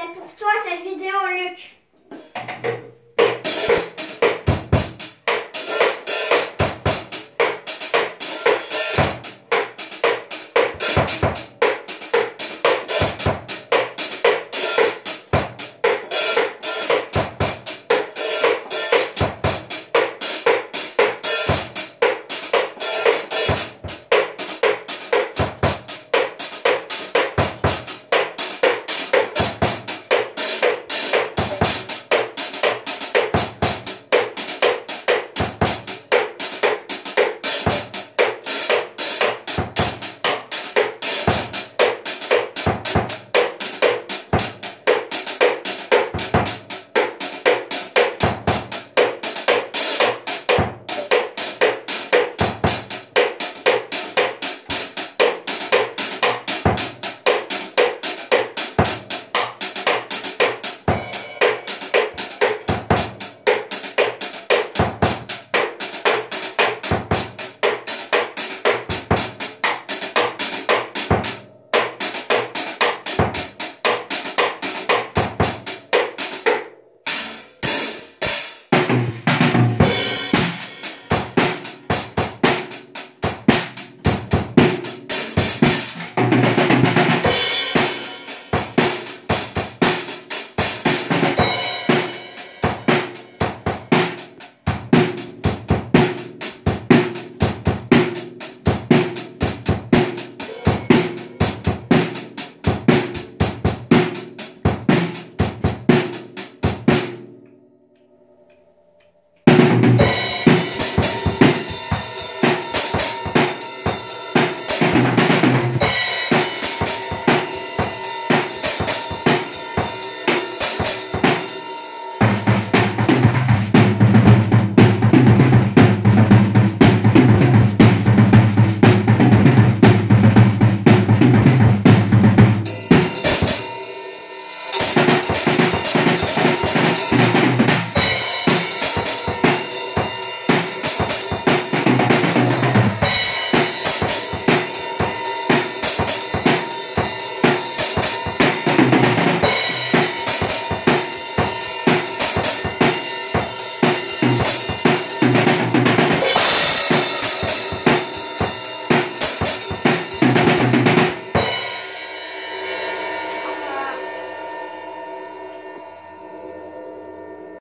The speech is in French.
C'est pour toi cette vidéo, Luc.